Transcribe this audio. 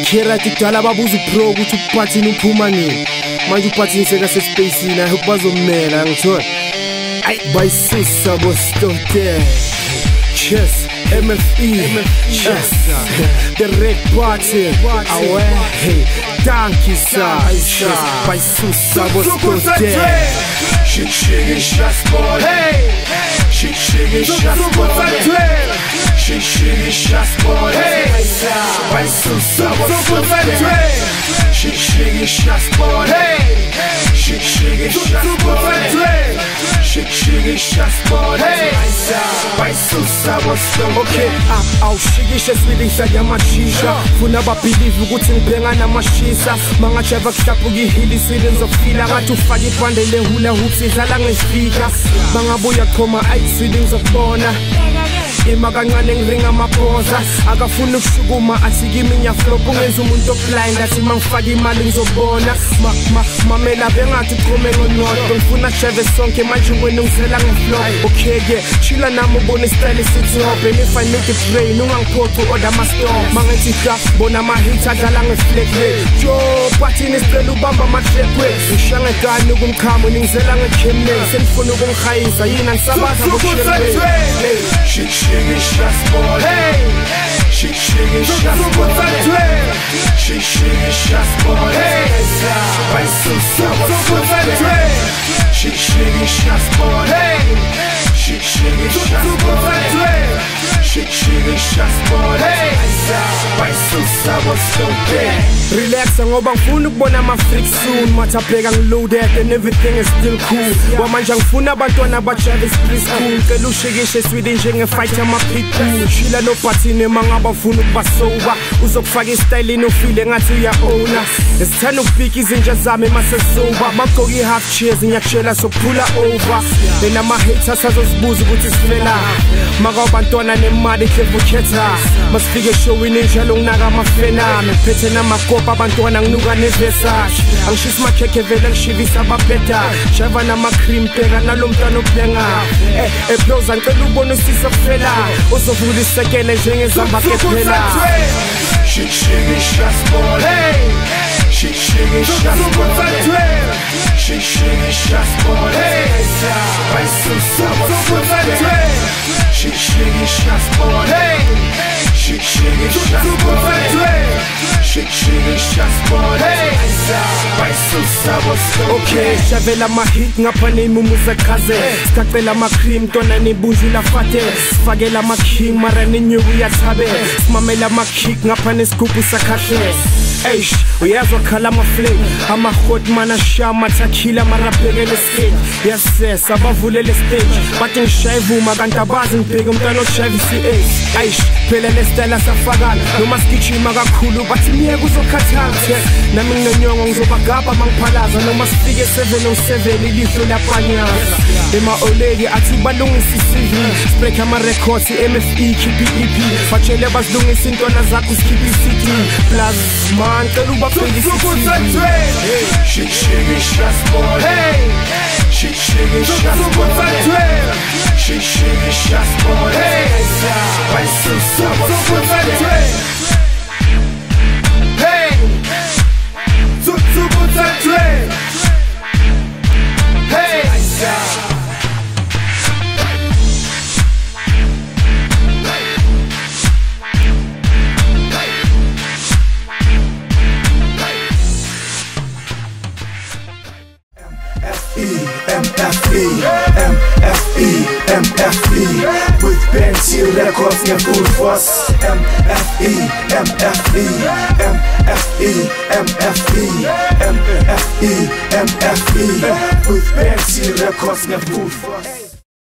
ukherati kudala babuza upro ukuthi uphathini uphuma nini? Manje uphathini sekasespacini ayi bazomela angithona ayi bayisusa bostote Chess, MFE, Chess, the red party, awe, donkey size, by Susa was shots, boy. Hey, Shake, shake, and shots, boy. Shake, shake, and shots, boy. Shake, shake, and shots, boy. By Susa was okay, ah, awushikishe sibili nhlanya amashisha funa babhilive ukuthi ngibhenga namashisa. Mangajava kuhlapuka ihili swili ngizofila ngathi ufake ibhande lehula hoops idlala ngesifika bangabuya choma ayiswili ngizokubona ima kancane ngiringa amaphosa akafuni ukushukuma athi kimi ungenza umuntu oblind athi mangifaka imali ngizobona. Ma- ma- mamela bengathi uqhume ngonodwa ngifuna sheve sonke manje wena ungizela ngeflop okay-ke chila nami ubone istyle esithi oh, hope and if I make it rain ungangiphoci order ama-store mangethi da bona ama-hit adlala ngeflekle jo bathini sicela ubamba amatrekwe ngisha ngegani kumkhamo ningizela ngekhemne senifuna ukungihayisa yini angisabaza boshirwe Shake, shake, and shots, boy. Shake, shake, and shots, boy. Shake, shake, and shots, boy. By Susa was today. Shake, shake, and shots, boy. Shake, shake, and shots, boy. Shake, shake, and shots, boy. By Susa was today. Relaxa ngoba ngifuna ukubona ama-freak soon. Mathapeka ngiloaded and everything is still cool. Wamanje ngifuna abantwana abajale ispreschool cela ushikishe swidi njenge-fight yama-pitbull shila nobhathini mangaba ufuna ukuba soba uzokufaka istylini ufile ngathi uya-owna esithanda ukubhika izinja zami masesoba bagqoka i-half cheers ngiyakutshela sokuphula over. Then ama-haters azozibuza ukuthi sifela makawabantwana nemali khlevukhetha masifike eshowini njalo nginaka amafenami ngiphethe namakopa abantwana nginuka nevesashi angishisa makhekhe vele ngishivisa ababheda shava namacream bheka nalo mntwana obhenga. Eh, eploza ngicela ubona usisa kufela uzovula isekele njengezambake phela Shake, shake, and boy. Shake, shake, and shots, boy. Shake, shake, and shots, boy. Okay shavela ama-hit ngapha ney'mumu khaze sicacela ama-cream ntwana nebunjula fate sifakela ama-king mara nenyuku yathabe simamela ama-kick ngapha nesigubhu sakhahle eish uyazwa khala ama-flame. Ama-hot mana shama takhila marabhekele stage yasesa bavulele stage. Bathi ngishaya ivuma kanti abazi ngibheke umntwana oshayva i-ca aish phela lesitayela safakala noma sigijima kakhulu bathi miyeke uzokhathala nami nginenyongo ngizobagaba mangiphalaza noma sifike 707 ilihlo lapanyaza ema-oleki athi balungisa i-cv sibrekhe ama-records i-mfe khiphi ep batshele bazilungisa intwana zakho sikhiphe i-cd plus man cela ubabhekisa i-tv Shake, shake, and shots, boy. Shake, shake, and shots, boy. Shake, shake, and shots, boy. By Susa was today. MFE, With Benty Records ngefull force. MFE, MFE, MFE, MFE MFE, MFE With Benty Records ngefull force